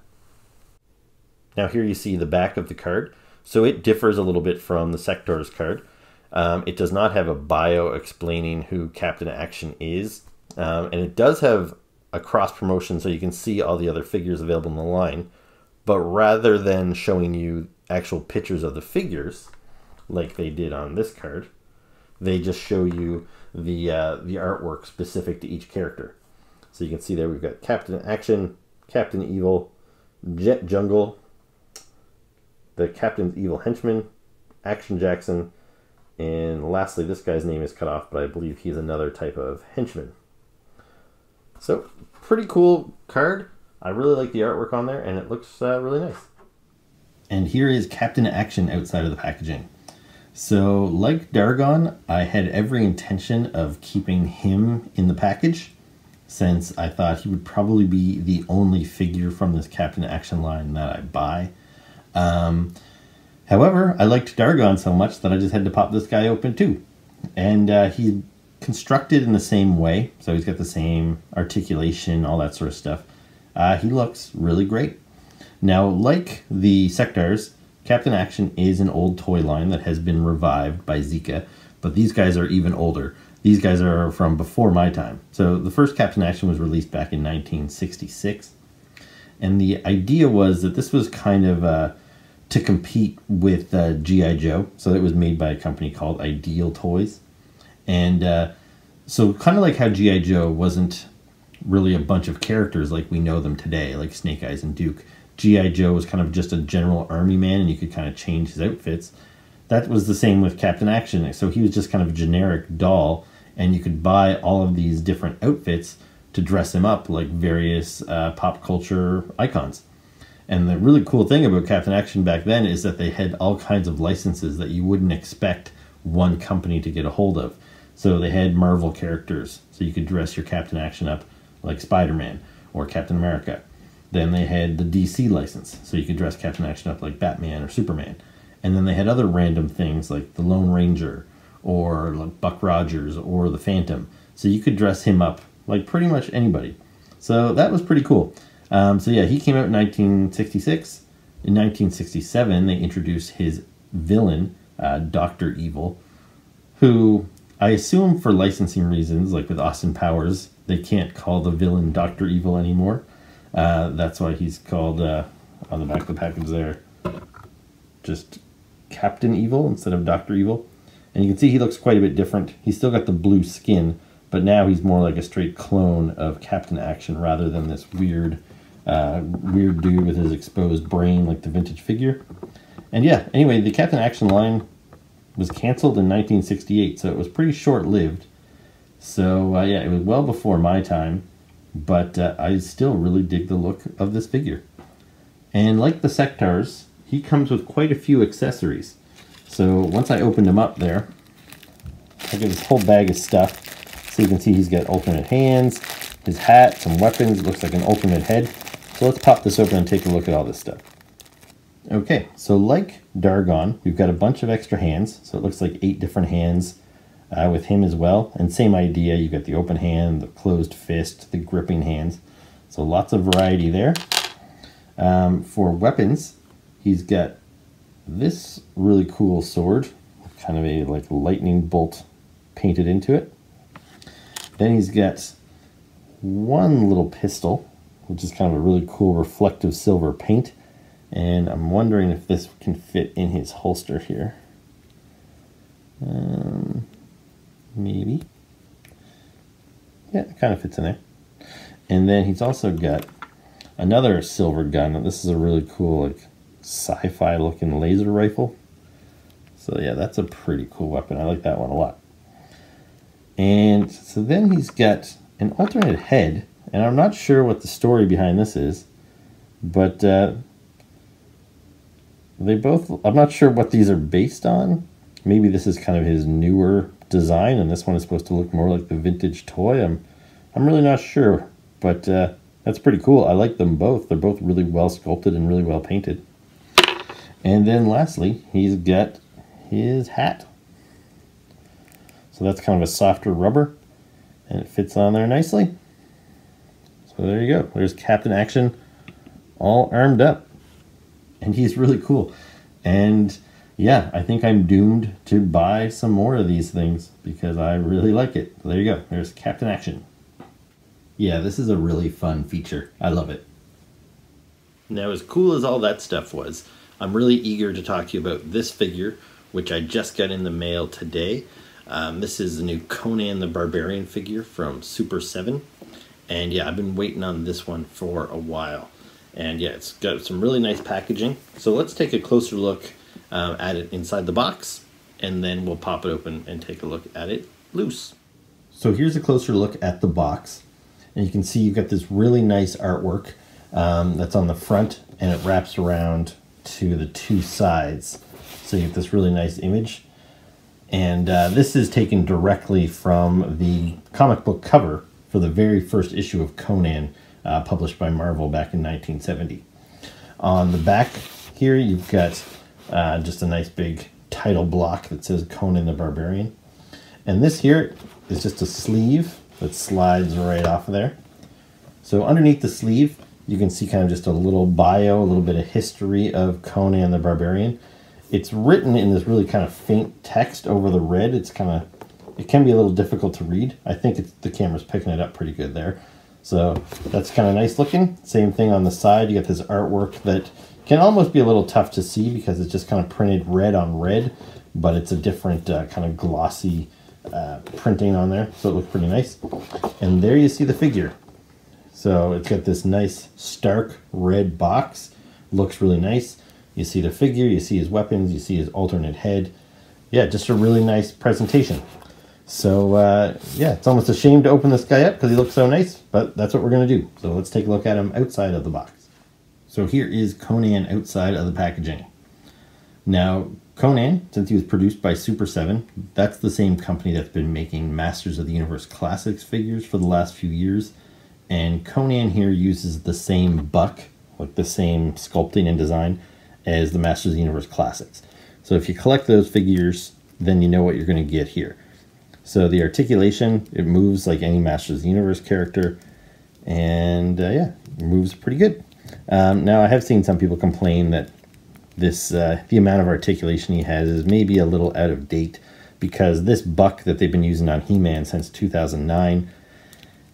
Now here you see the back of the card. So it differs a little bit from the Sectaurs' card. Um, it does not have a bio explaining who Captain Action is. Um, and it does have a cross promotion so you can see all the other figures available in the line. But rather than showing you actual pictures of the figures, like they did on this card, they just show you the uh, the artwork specific to each character. So you can see there we've got Captain Action, Captain Evil, Jet Jungle, the Captain's Evil Henchman, Action Jackson, and lastly, this guy's name is cut off, but I believe he's another type of henchman. So, pretty cool card. I really like the artwork on there, and it looks uh, really nice. And here is Captain Action outside of the packaging. So, like Dargon, I had every intention of keeping him in the package since I thought he would probably be the only figure from this Captain Action line that I buy. Um, however, I liked Dargon so much that I just had to pop this guy open too. And uh, he's constructed in the same way, so he's got the same articulation, all that sort of stuff. Uh, he looks really great. Now, like the Sectaurs, Captain Action is an old toy line that has been revived by Zica, but these guys are even older. These guys are from before my time. So the first Captain Action was released back in 1966. And the idea was that this was kind of uh, to compete with uh, G.I. Joe. So it was made by a company called Ideal Toys. And uh, so, kind of like how G.I. Joe wasn't really a bunch of characters like we know them today, like Snake Eyes and Duke. G.I. Joe was kind of just a general army man, and you could kind of change his outfits. That was the same with Captain Action. So he was just kind of a generic doll, and you could buy all of these different outfits to dress him up like various uh, pop culture icons. And the really cool thing about Captain Action back then is that they had all kinds of licenses that you wouldn't expect one company to get a hold of. So they had Marvel characters, so you could dress your Captain Action up like Spider Man or Captain America. Then they had the DC license, so you could dress Captain Action up like Batman or Superman. And then they had other random things like the Lone Ranger or like Buck Rogers or the Phantom. So you could dress him up like pretty much anybody. So that was pretty cool. Um, so yeah, he came out in 1966. In 1967, they introduced his villain, uh, Doctor Evil, who I assume for licensing reasons, like with Austin Powers, they can't call the villain Doctor Evil anymore. Uh, that's why he's called uh, on the back of the package there, just Captain Evil instead of Doctor Evil. And you can see he looks quite a bit different. He's still got the blue skin, but now he's more like a straight clone of Captain Action rather than this weird, uh, weird dude with his exposed brain like the vintage figure. And yeah, anyway, the Captain Action line was canceled in 1968, so it was pretty short lived. So, uh, yeah, it was well before my time, but uh, I still really dig the look of this figure. And like the Sectaurs, he comes with quite a few accessories. So, once I opened him up there, I get this whole bag of stuff. So, you can see he's got alternate hands, his hat, some weapons, looks like an alternate head. So, let's pop this open and take a look at all this stuff. Okay, so like Dargon, we've got a bunch of extra hands. So it looks like eight different hands uh, with him as well. And same idea, you've got the open hand, the closed fist, the gripping hands. So lots of variety there. Um, for weapons, he's got this really cool sword, kind of a like lightning bolt painted into it. Then he's got one little pistol, which is kind of a really cool reflective silver paint. And I'm wondering if this can fit in his holster here. Um, maybe. Yeah, it kind of fits in there. And then he's also got another silver gun. This is a really cool, like, sci-fi looking laser rifle. So yeah, that's a pretty cool weapon. I like that one a lot. And so then he's got an alternate head, and I'm not sure what the story behind this is, but uh, they both, I'm not sure what these are based on. Maybe this is kind of his newer design, and this one is supposed to look more like the vintage toy. I'm, I'm really not sure, but uh, that's pretty cool. I like them both. They're both really well sculpted and really well painted. And then lastly, he's got his hat. So that's kind of a softer rubber and it fits on there nicely. So there you go. There's Captain Action all armed up. And he's really cool. And yeah, I think I'm doomed to buy some more of these things because I really like it. There you go. There's Captain Action. Yeah, this is a really fun feature. I love it. Now, as cool as all that stuff was, I'm really eager to talk to you about this figure, which I just got in the mail today. Um, this is the new Conan the Barbarian figure from Super 7. And yeah, I've been waiting on this one for a while. And yeah, it's got some really nice packaging. So let's take a closer look uh, at it inside the box, and then we'll pop it open and take a look at it loose. So here's a closer look at the box. And you can see you've got this really nice artwork um, that's on the front, and it wraps around to the two sides. So you get this really nice image. And uh, this is taken directly from the comic book cover for the very first issue of Conan, uh, published by Marvel back in 1970. On the back here, you've got uh, just a nice big title block that says Conan the Barbarian. And this here is just a sleeve that slides right off of there. So underneath the sleeve, you can see kind of just a little bio, a little bit of history of Conan the Barbarian. It's written in this really kind of faint text over the red. It's kind of, it can be a little difficult to read. I think it's, the camera's picking it up pretty good there. So that's kind of nice looking. Same thing on the side. You got this artwork that can almost be a little tough to see because it's just kind of printed red on red, but it's a different uh, kind of glossy uh, printing on there. So it looks pretty nice. And there you see the figure. So it's got this nice stark red box. Looks really nice. You see the figure, you see his weapons, you see his alternate head. Yeah, just a really nice presentation. So uh, yeah, it's almost a shame to open this guy up because he looks so nice, but that's what we're to do. So let's take a look at him outside of the box. So here is Conan outside of the packaging. Now, Conan, since he was produced by Super 7, that's the same company that's been making Masters of the Universe Classics figures for the last few years. And Conan here uses the same buck, like the same sculpting and design, as the Masters of the Universe Classics. So if you collect those figures, then you know what you're going to get here. So the articulation, it moves like any Masters of the Universe character. And uh, yeah, moves pretty good. Um, now, I have seen some people complain that this uh, the amount of articulation he has is maybe a little out of date because this buck that they've been using on He-Man since 2009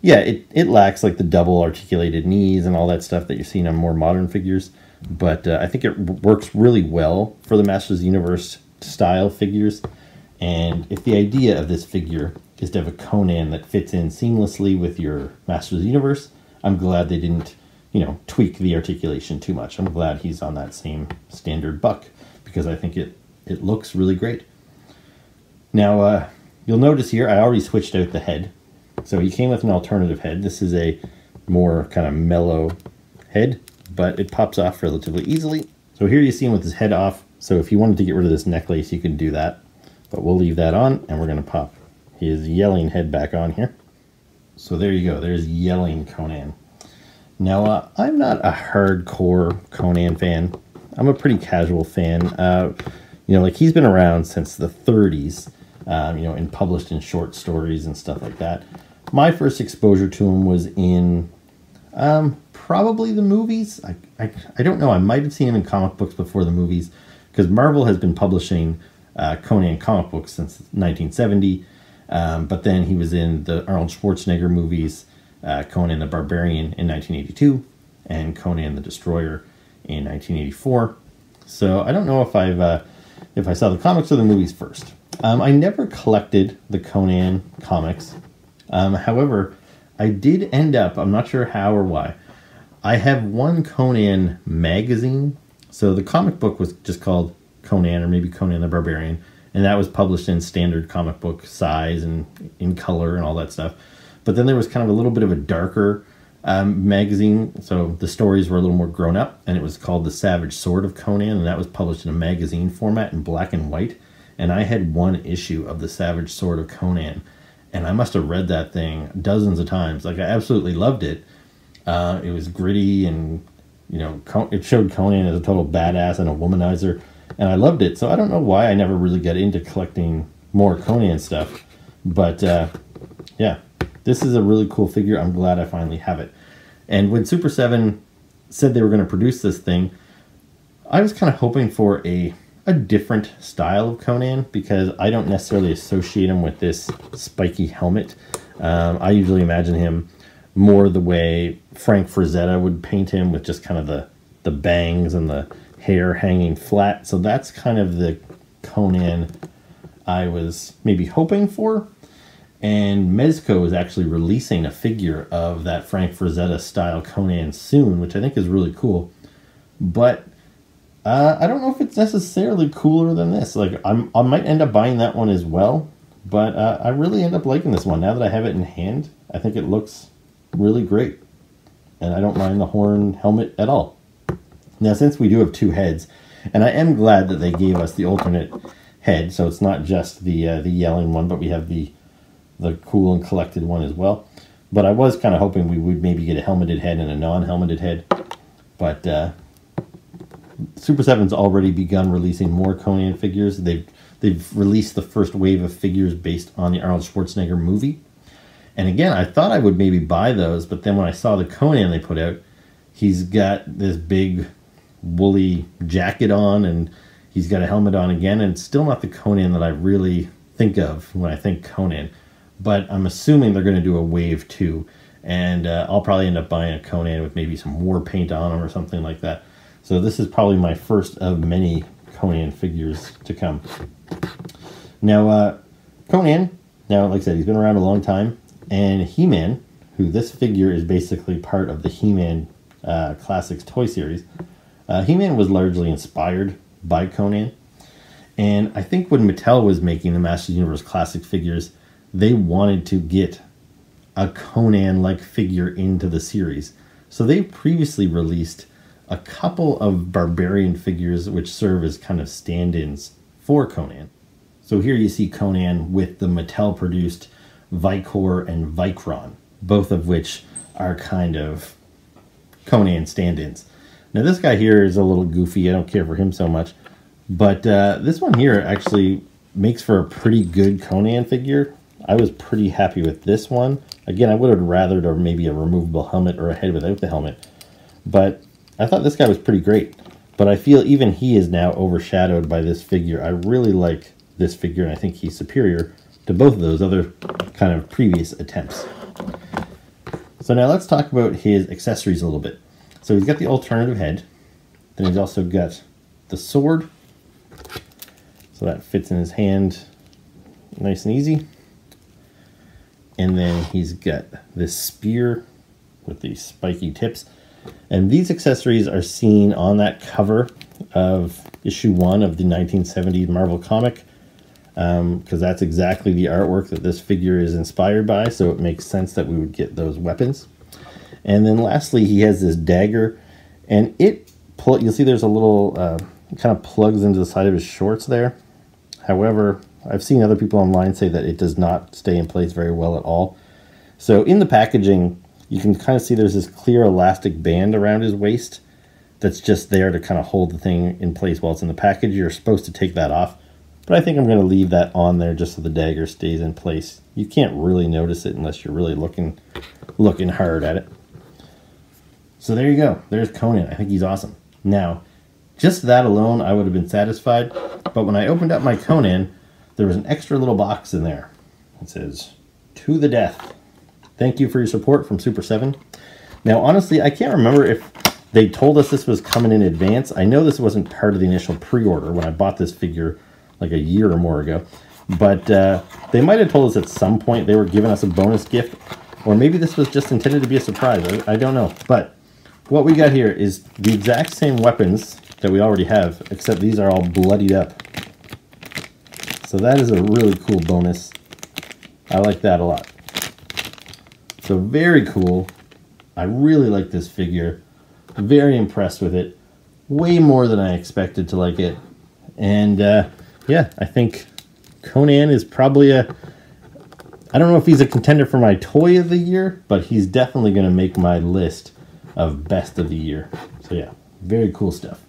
yeah, it, it lacks like the double articulated knees and all that stuff that you're seeing on more modern figures. But uh, I think it works really well for the Masters of the Universe style figures. And if the idea of this figure is to have a Conan that fits in seamlessly with your Masters of the Universe, I'm glad they didn't, you know, tweak the articulation too much. I'm glad he's on that same standard buck because I think it, it looks really great. Now, uh, you'll notice here I already switched out the head so he came with an alternative head. This is a more kind of mellow head, but it pops off relatively easily. So here you see him with his head off. So if you wanted to get rid of this necklace, you can do that. But we'll leave that on, and we're going to pop his yelling head back on here. So there you go. There's yelling Conan. Now, uh, I'm not a hardcore Conan fan. I'm a pretty casual fan. Uh, you know, like he's been around since the 30s, um, you know, and published in short stories and stuff like that my first exposure to him was in um, probably the movies. I, I, I, don't know. I might have seen him in comic books before the movies because Marvel has been publishing uh, Conan comic books since 1970. Um, but then he was in the Arnold Schwarzenegger movies, uh, Conan the Barbarian in 1982 and Conan the Destroyer in 1984. So I don't know if I've uh, if I saw the comics or the movies first. Um, I never collected the Conan comics um, however, I did end up, I'm not sure how or why, I have one Conan magazine. So the comic book was just called Conan or maybe Conan the Barbarian. And that was published in standard comic book size and in color and all that stuff. But then there was kind of a little bit of a darker um, magazine. So the stories were a little more grown up. And it was called The Savage Sword of Conan. And that was published in a magazine format in black and white. And I had one issue of The Savage Sword of Conan and I must have read that thing dozens of times. Like I absolutely loved it. Uh, it was gritty and you know it showed Conan as a total badass and a womanizer, and I loved it. So I don't know why I never really got into collecting more Conan stuff, But uh, yeah, this is a really cool figure. I'm glad I finally have it. And when Super 7 said they were going to produce this thing, I was kind of hoping for a a different style of Conan because I don't necessarily associate him with this spiky helmet. Um, I usually imagine him more the way Frank Frazetta would paint him with just kind of the, the bangs and the hair hanging flat. So that's kind of the Conan I was maybe hoping for. And Mezco is actually releasing a figure of that Frank Frazetta style Conan soon, which I think is really cool. But uh, I don't know if it's necessarily cooler than this. Like I'm, I might end up buying that one as well, but uh, I really end up liking this one now that I have it in hand. I think it looks really great, and I don't mind the horn helmet at all. Now, since we do have two heads, and I am glad that they gave us the alternate head, so it's not just the uh, the yelling one, but we have the the cool and collected one as well. But I was kind of hoping we would maybe get a helmeted head and a non-helmeted head, but uh, Super 7's already begun releasing more Conan figures. They've they've released the first wave of figures based on the Arnold Schwarzenegger movie. And again, I thought I would maybe buy those, but then when I saw the Conan they put out, he's got this big woolly jacket on and he's got a helmet on again, and it's still not the Conan that I really think of when I think Conan. But I'm assuming they're going to do a wave two, and uh, I'll probably end up buying a Conan with maybe some war paint on him or something like that. So this is probably my first of many Conan figures to come. Now, uh, Conan, now, like I said, he's been around a long time, and He-Man, who this figure is basically part of the He-Man uh, Classics toy series, uh, He-Man was largely inspired by Conan, and I think when Mattel was making the Masters Universe Classic figures, they wanted to get a Conan-like figure into the series. So they previously released a couple of barbarian figures which serve as kind of stand-ins for Conan. So here you see Conan with the Mattel produced Vikor and Vykron, both of which are kind of Conan stand-ins. Now this guy here is a little goofy, I don't care for him so much, but uh, this one here actually makes for a pretty good Conan figure. I was pretty happy with this one. Again, I would have rathered or maybe a removable helmet or a head without the helmet, but I thought this guy was pretty great, but I feel even he is now overshadowed by this figure. I really like this figure, and I think he's superior to both of those other kind of previous attempts. So now let's talk about his accessories a little bit. So he's got the alternative head. Then he's also got the sword. So that fits in his hand nice and easy. And then he's got this spear with these spiky tips. And these accessories are seen on that cover of issue one of the 1970s Marvel comic because um, that's exactly the artwork that this figure is inspired by, so it makes sense that we would get those weapons. And then lastly, he has this dagger, and it. You'll see there's a little uh, kind of plugs into the side of his shorts there. However, I've seen other people online say that it does not stay in place very well at all. So in the packaging, you can kind of see there's this clear elastic band around his waist that's just there to kind of hold the thing in place while it's in the package. You're supposed to take that off, but I think I'm going to leave that on there just so the dagger stays in place. You can't really notice it unless you're really looking looking hard at it. So there you go. There's Conan. I think he's awesome. Now, just that alone, I would have been satisfied. But when I opened up my Conan, there was an extra little box in there. It says, to the death. Thank you for your support from Super 7. Now, honestly, I can't remember if they told us this was coming in advance. I know this wasn't part of the initial pre-order when I bought this figure like a year or more ago. But uh, they might have told us at some point they were giving us a bonus gift. Or maybe this was just intended to be a surprise. I, I don't know. But what we got here is the exact same weapons that we already have, except these are all bloodied up. So that is a really cool bonus. I like that a lot. So very cool. I really like this figure. Very impressed with it. Way more than I expected to like it. And uh, yeah, I think Conan is probably a... I don't know if he's a contender for my toy of the year, but he's definitely going to make my list of best of the year. So yeah, very cool stuff.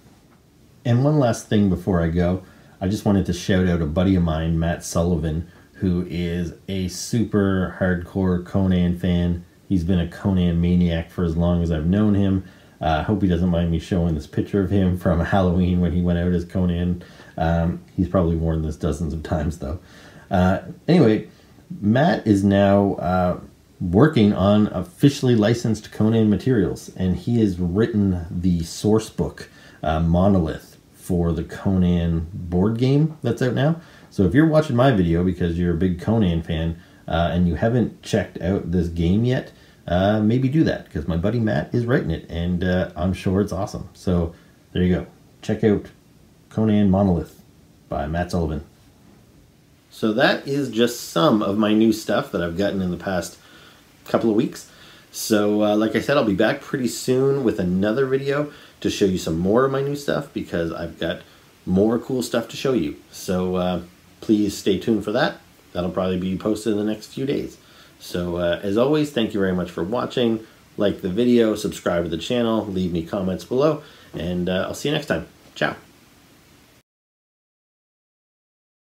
And one last thing before I go, I just wanted to shout out a buddy of mine, Matt Sullivan, who is a super hardcore Conan fan. He's been a Conan maniac for as long as I've known him. I uh, hope he doesn't mind me showing this picture of him from [laughs] Halloween when he went out as Conan. Um, he's probably worn this dozens of times, though. Uh, anyway, Matt is now uh, working on officially licensed Conan materials, and he has written the source book, uh, Monolith, for the Conan board game that's out now. So if you're watching my video because you're a big Conan fan uh, and you haven't checked out this game yet, uh, maybe do that because my buddy Matt is writing it, and uh, I'm sure it's awesome. So there you go. Check out Conan Monolith by Matt Sullivan. So that is just some of my new stuff that I've gotten in the past couple of weeks. So, uh, like I said, I'll be back pretty soon with another video to show you some more of my new stuff because I've got more cool stuff to show you. So, uh, please stay tuned for that. That'll probably be posted in the next few days. So, uh, as always, thank you very much for watching. Like the video, subscribe to the channel, leave me comments below, and uh, I'll see you next time. Ciao.